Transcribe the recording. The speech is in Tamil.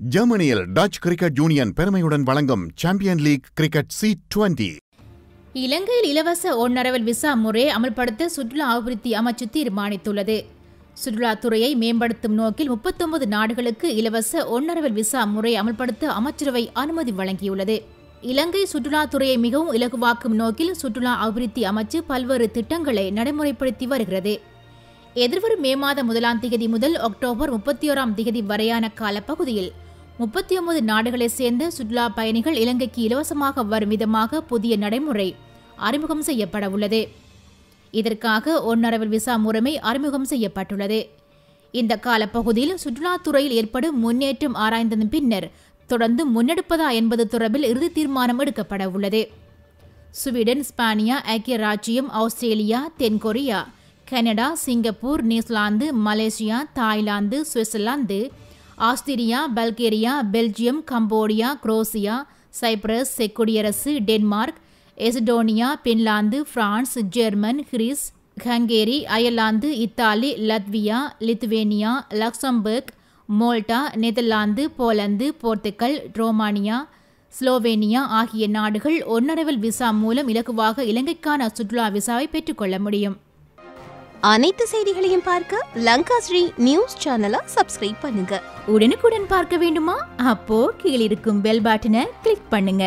ஜெர்மனியில் டச் கிரிக்கெட் யூனியன் பெருமையுடன் வழங்கும் champion league cricket C twenty இலங்கையில் இலவச ஒன்னரவல் விசா முறையை அமல்படுத்த சுற்றுலா அபிவிருத்தி அமைச்சு தீர்மானித்துள்ளது. சுற்றுலாத்துறையை மேம்படுத்தும் நோக்கில் முப்பத்தொன்பது நாடுகளுக்கு இலவச ஒன்னரவல் விசா முறையை அமல்படுத்த அமைச்சரவை அனுமதி வழங்கியுள்ளது. இலங்கை சுற்றுலாத்துறையை மிகவும் இலகுவாக்கும் நோக்கில் சுற்றுலா அபிவிருத்தி அமைச்சு பல்வேறு திட்டங்களை நடைமுறைப்படுத்தி வருகிறது. எதிர்வரும் மே மாதம் முதலாம் திகதி முதல் அக்டோபர் முப்பத்தி ஓராம் திகதி வரையான காலப்பகுதியில் முப்பத்தி ஒன்பது நாடுகளைச் சேர்ந்த சுற்றுலா பயணிகள் இலங்கைக்கு இலவசமாக வரும் விதமாக புதிய நடைமுறை அறிமுகம் செய்யப்பட உள்ளது இதற்காக ஒன்னரவில் விசா முறைமை அறிமுகம் செய்யப்பட்டுள்ளது. இந்த காலப்பகுதியில் சுற்றுலாத்துறையில் ஏற்படும் முன்னேற்றம் ஆராய்ந்ததன் பின்னர் தொடர்ந்து முன்னெடுப்பதா என்பது தொடர்பில் இறுதி தீர்மானம் எடுக்கப்பட உள்ளது ஸ்வீடன் ஸ்பானியா ஐக்கிய ராஜ்யம் ஆஸ்திரேலியா தென்கொரியா Canada Singapore New Zealand Malaysia Thailand Switzerland Austria Bulgaria Belgium Cambodia Croatia Cyprus செக்குடியரசு Denmark Estonia Finland France German Greece Hungary Ireland Italy Latvia Lithuania Luxembourg Malta Netherlands Poland Portugal Romania Slovenia ஆகிய நாடுகள் ஒன்னரவல் விசா மூலம் இலகுவாக இலங்கைக்கான சுற்றுலா விசாவை பெற்றுக்கொள்ள முடியும். அனைத்து செய்திகளையும் பார்க்க லங்கா ஸ்ரீ நியூஸ் சேனலை சப்ஸ்கிரைப் பண்ணுங்க. உடனுக்குடன் பார்க்க வேண்டுமா? அப்போ கீழிருக்கும் பெல் பட்டனை கிளிக் பண்ணுங்க.